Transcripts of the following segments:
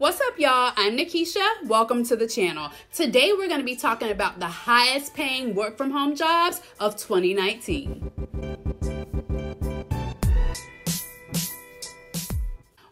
What's up, y'all? I'm Nakisha. Welcome to the channel. Today, we're going to be talking about the highest paying work from home jobs of 2019.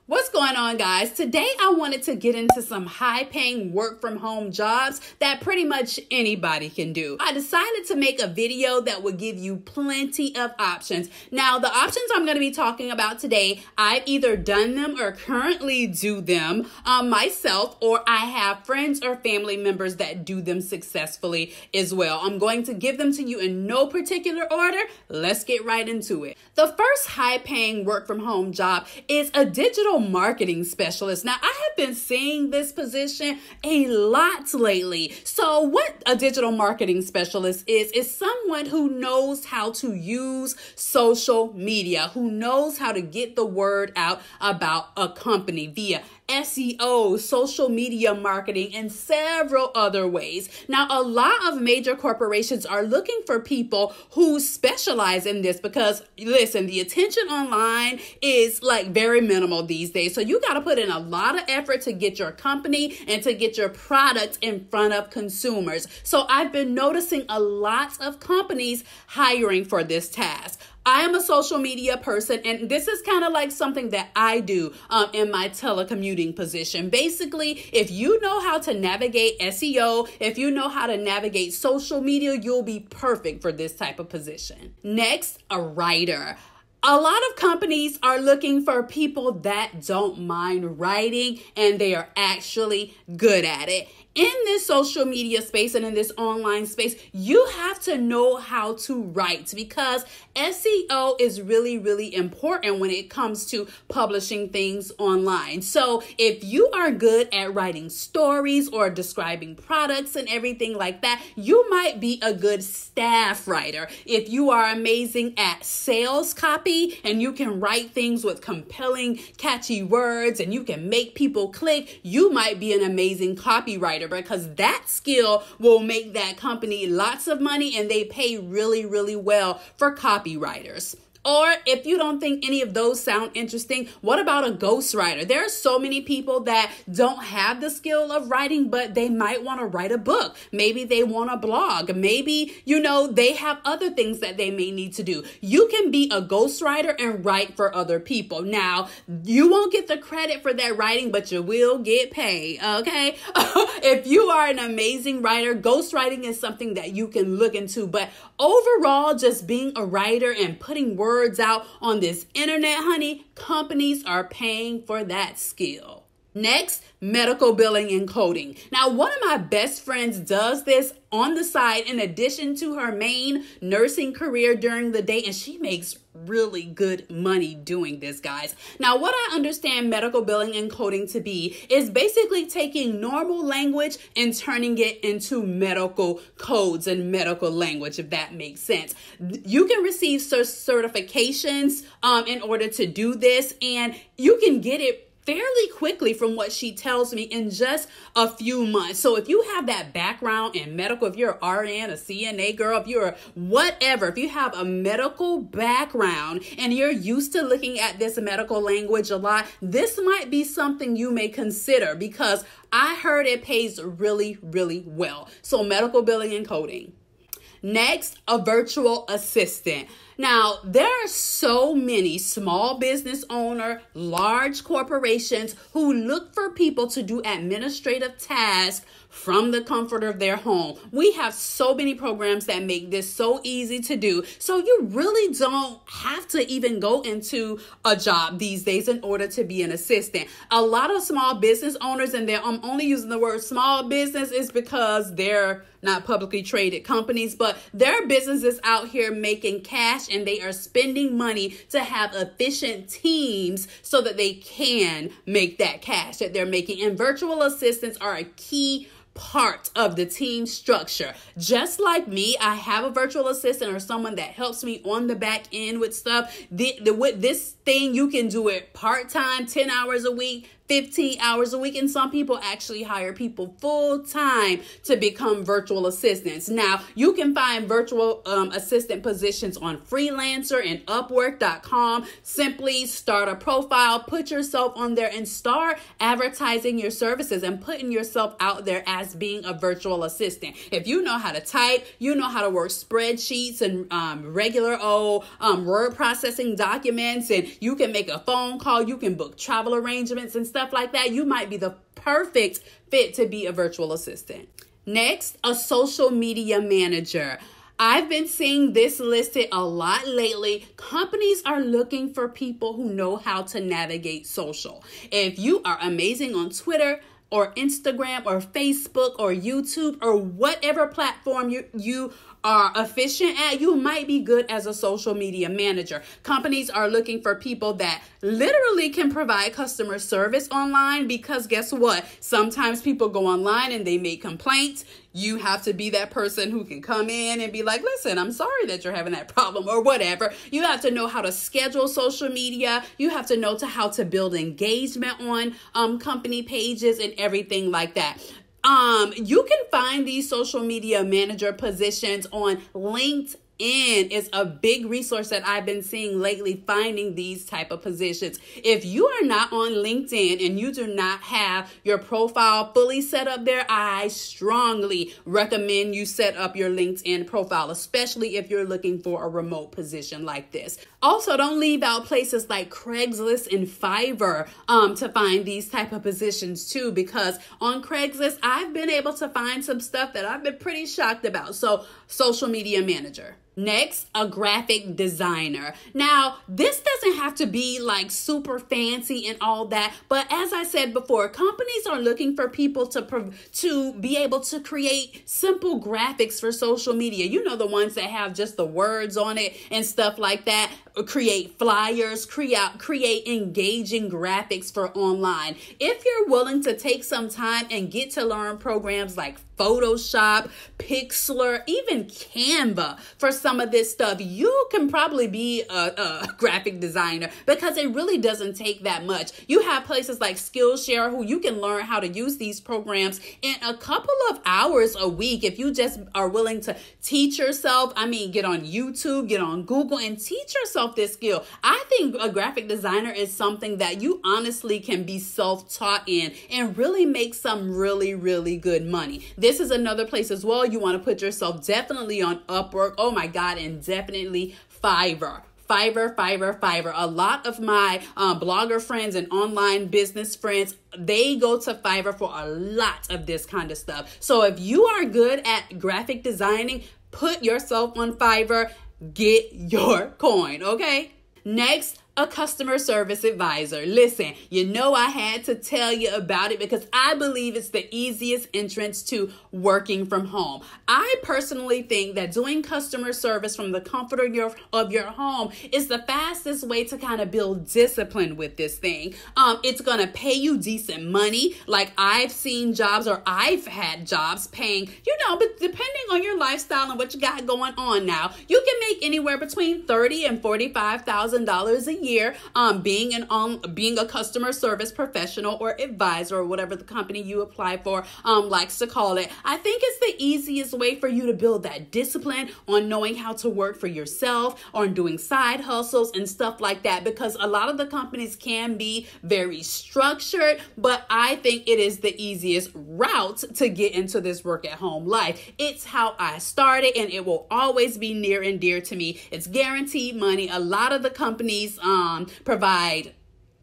What's going on, guys? Today I wanted to get into some high paying work from home jobs that pretty much anybody can do. I decided to make a video that would give you plenty of options. Now, the options I'm going to be talking about today, I've either done them or currently do them um, myself, or I have friends or family members that do them successfully as well. I'm going to give them to you in no particular order. Let's get right into it. The first high paying work from home job is a digital marketing specialist. Now, I have been seeing this position a lot lately. So, what a digital marketing specialist is, is someone who knows how to use social media, who knows how to get the word out about a company via SEO, social media marketing, and several other ways. Now, a lot of major corporations are looking for people who specialize in this because, listen, the attention online is like very minimal these days. So, you got to put in a lot of effort to get your company and to get your product in front of consumers. So, I've been noticing a lot of companies hiring for this task. I am a social media person, and this is kind of like something that I do um, in my telecommuting position. Basically, if you know how to navigate SEO, if you know how to navigate social media, you'll be perfect for this type of position. Next, a writer. A lot of companies are looking for people that don't mind writing and they are actually good at it in this social media space and in this online space, you have to know how to write because SEO is really, really important when it comes to publishing things online. So, if you are good at writing stories or describing products and everything like that, you might be a good staff writer. If you are amazing at sales copy and you can write things with compelling, catchy words and you can make people click, you might be an amazing copywriter because that skill will make that company lots of money and they pay really, really well for copywriters. Or if you don't think any of those sound interesting, what about a ghostwriter? There are so many people that don't have the skill of writing, but they might want to write a book. Maybe they want a blog. Maybe, you know, they have other things that they may need to do. You can be a ghostwriter and write for other people. Now, you won't get the credit for that writing, but you will get paid, okay? if you are an amazing writer, ghostwriting is something that you can look into. But overall, just being a writer and putting words words out on this internet, honey, companies are paying for that skill. Next, medical billing and coding. Now, one of my best friends does this on the side in addition to her main nursing career during the day, and she makes really good money doing this, guys. Now, what I understand medical billing and coding to be is basically taking normal language and turning it into medical codes and medical language, if that makes sense. You can receive certifications um, in order to do this, and you can get it fairly quickly from what she tells me in just a few months. So if you have that background in medical, if you're an RN, a CNA girl, if you're whatever, if you have a medical background and you're used to looking at this medical language a lot, this might be something you may consider because I heard it pays really, really well. So medical billing and coding. Next, a virtual assistant. Now, there are so many small business owner, large corporations who look for people to do administrative tasks from the comfort of their home. We have so many programs that make this so easy to do. So you really don't have to even go into a job these days in order to be an assistant. A lot of small business owners, and I'm only using the word small business is because they're not publicly traded companies, but there are businesses out here making cash and they are spending money to have efficient teams so that they can make that cash that they're making. And virtual assistants are a key part of the team structure. Just like me, I have a virtual assistant or someone that helps me on the back end with stuff. The, the, with this thing, you can do it part time, 10 hours a week, 15 hours a week, and some people actually hire people full time to become virtual assistants. Now, you can find virtual um, assistant positions on Freelancer and Upwork.com. Simply start a profile, put yourself on there, and start advertising your services and putting yourself out there as being a virtual assistant. If you know how to type, you know how to work spreadsheets and um, regular old um, word processing documents, and you can make a phone call, you can book travel arrangements and stuff stuff like that, you might be the perfect fit to be a virtual assistant. Next, a social media manager. I've been seeing this listed a lot lately. Companies are looking for people who know how to navigate social. If you are amazing on Twitter, or Instagram or Facebook or YouTube or whatever platform you you are efficient at, you might be good as a social media manager. Companies are looking for people that literally can provide customer service online because guess what? Sometimes people go online and they make complaints. You have to be that person who can come in and be like, listen, I'm sorry that you're having that problem or whatever. You have to know how to schedule social media. You have to know to how to build engagement on um, company pages and everything like that. Um, you can find these social media manager positions on LinkedIn is a big resource that I've been seeing lately finding these type of positions. If you are not on LinkedIn and you do not have your profile fully set up there, I strongly recommend you set up your LinkedIn profile, especially if you're looking for a remote position like this. Also, don't leave out places like Craigslist and Fiverr um, to find these type of positions too, because on Craigslist, I've been able to find some stuff that I've been pretty shocked about. So, social media manager. Next, a graphic designer. Now, this doesn't have to be like super fancy and all that, but as I said before, companies are looking for people to to be able to create simple graphics for social media. You know the ones that have just the words on it and stuff like that. Create flyers, create create engaging graphics for online. If you're willing to take some time and get to learn programs like Photoshop, Pixlr, even Canva for some of this stuff, you can probably be a, a, graphic designer because it really doesn't take that much. You have places like Skillshare who you can learn how to use these programs in a couple of hours a week if you just are willing to teach yourself. I mean, get on YouTube, get on Google, and teach yourself this skill. I think a graphic designer is something that you honestly can be self taught in and really make some really, really good money. This is another place as well. You want to put yourself definitely on Upwork. Oh my God, and definitely Fiverr. Fiverr, Fiverr, Fiverr. A lot of my um, blogger friends and online business friends, they go to Fiverr for a lot of this kind of stuff. So if you are good at graphic designing, put yourself on Fiverr, get your coin, okay? Next, a customer service advisor. Listen, you know I had to tell you about it because I believe it's the easiest entrance to working from home. I personally think that doing customer service from the comfort of your of your home is the fastest way to kind of build discipline with this thing. Um, it's gonna pay you decent money. Like I've seen jobs or I've had jobs paying, you know, but depending on your lifestyle and what you got going on now, you can make anywhere between thirty and forty five thousand dollars a year year um, being an um, being a customer service professional or advisor or whatever the company you apply for um, likes to call it. I think it's the easiest way for you to build that discipline on knowing how to work for yourself, on doing side hustles and stuff like that. Because a lot of the companies can be very structured, but I think it is the easiest route to get into this work at home life. It's how I started, and it will always be near and dear to me. It's guaranteed money. A lot of the companies. Um, um, provide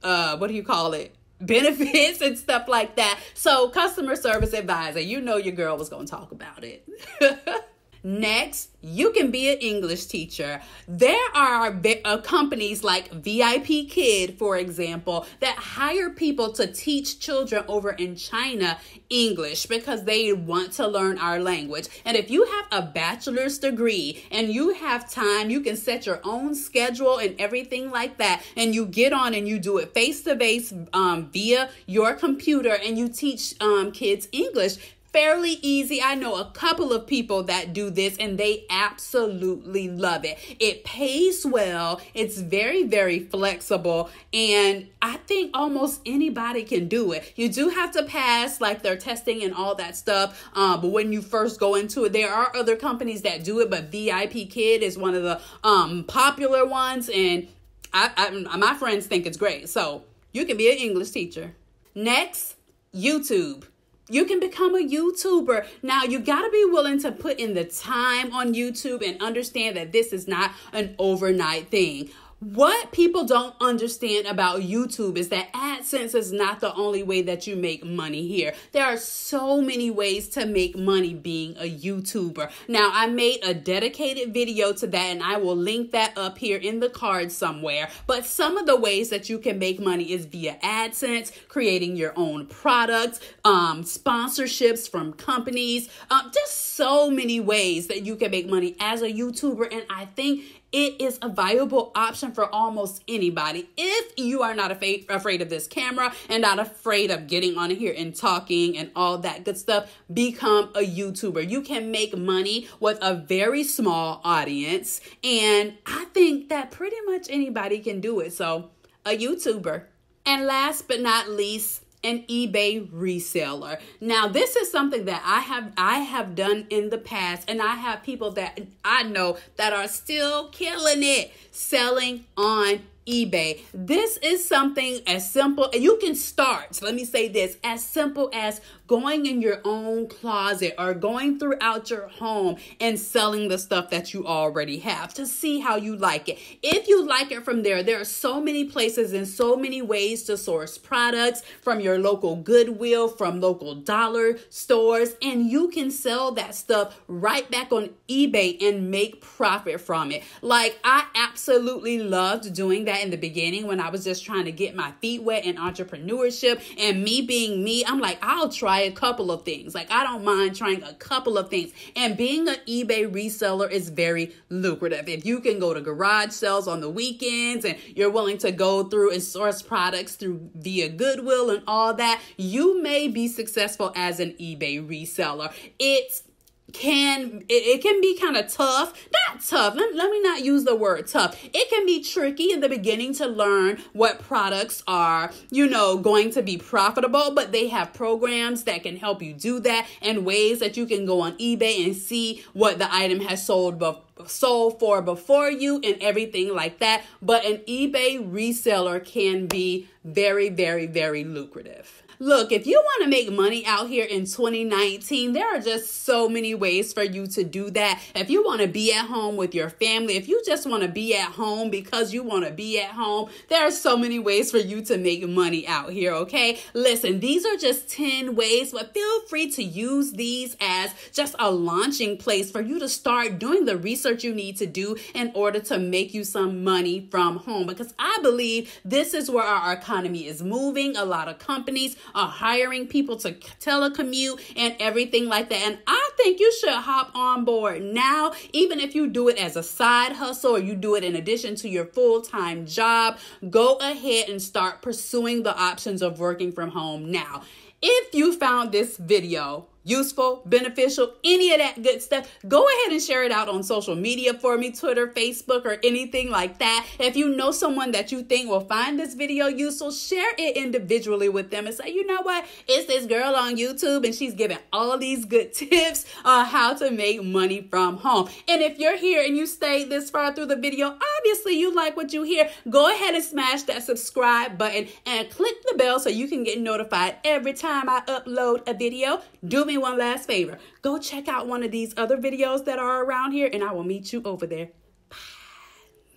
uh, what do you call it? benefits and stuff like that. So, customer service advisor, you know your girl was going to talk about it. Next, you can be an English teacher. There are uh, companies like VIP Kid, for example, that hire people to teach children over in China English because they want to learn our language. And if you have a bachelor's degree and you have time, you can set your own schedule and everything like that. And you get on and you do it face to face via your computer and you teach um, kids English fairly easy. I know a couple of people that do this and they absolutely love it. It pays well, it's very, very flexible, and I think almost anybody can do it. You do have to pass like their testing and all that stuff, uh, but when you first go into it, there are other companies that do it, but VIP Kid is one of the um, popular ones, and I, I, my friends think it's great. So you can be an English teacher. Next, YouTube you can become a YouTuber. Now, you got to be willing to put in the time on YouTube and understand that this is not an overnight thing. What people don't understand about YouTube is that AdSense is not the only way that you make money here. There are so many ways to make money being a YouTuber. Now, I made a dedicated video to that and I will link that up here in the card somewhere. But some of the ways that you can make money is via AdSense, creating your own products, um, sponsorships from companies, um, just so many ways that you can make money as a YouTuber. And I think it is a viable option for almost anybody if you are not afraid, afraid of this camera and not afraid of getting on here and talking and all that good stuff. Become a YouTuber. You can make money with a very small audience, and I think that pretty much anybody can do it. So, a YouTuber. And last but not least, an eBay reseller. Now, this is something that I have I have done in the past and I have people that I know that are still killing it selling on eBay. This is something as simple, and you can start. So let me say this as simple as going in your own closet or going throughout your home and selling the stuff that you already have to see how you like it. If you like it from there, there are so many places and so many ways to source products from your local Goodwill, from local dollar stores, and you can sell that stuff right back on eBay and make profit from it. Like, I absolutely loved doing that in the beginning when I was just trying to get my feet wet in entrepreneurship and me being me. I'm like, I'll try try a couple of things. Like I don't mind trying a couple of things. And being an eBay reseller is very lucrative. If you can go to garage sales on the weekends and you're willing to go through and source products through via Goodwill and all that, you may be successful as an eBay reseller. It's can it, it can be kind of tough not tough let, let me not use the word tough it can be tricky in the beginning to learn what products are you know going to be profitable but they have programs that can help you do that and ways that you can go on ebay and see what the item has sold before sold for before you and everything like that. But an eBay reseller can be very, very, very lucrative. Look, if you want to make money out here in 2019, there are just so many ways for you to do that. If you want to be at home with your family, if you just want to be at home because you want to be at home, there are so many ways for you to make money out here, okay? Listen, these are just 10 ways, but feel free to use these as just a launching place for you to start doing the research you need to do in order to make you some money from home because I believe this is where our economy is moving. A lot of companies are hiring people to telecommute and everything like that. And I think you should hop on board now, even if you do it as a side hustle or you do it in addition to your full time job. Go ahead and start pursuing the options of working from home now. If you found this video useful, beneficial, any of that good stuff, go ahead and share it out on social media for me, Twitter, Facebook, or anything like that. If you know someone that you think will find this video useful, share it individually with them and say, you know what, it's this girl on YouTube and she's giving all these good tips on how to make money from home. And if you're here and you stayed this far through the video, obviously you like what you hear, go ahead and smash that subscribe button and click the bell so you can get notified every time I upload a video. Do me one last favor. Go check out one of these other videos that are around here, and I will meet you over there.